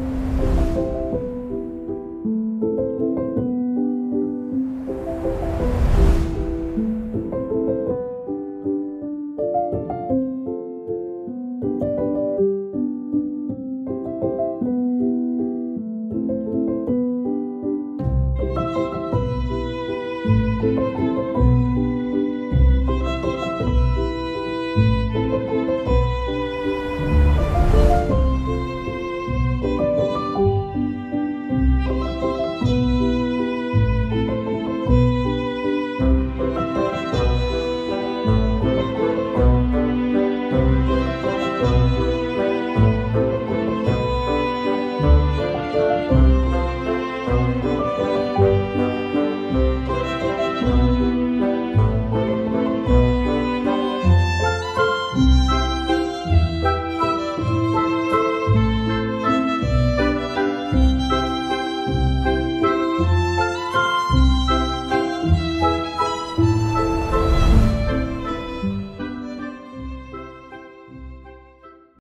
Bye.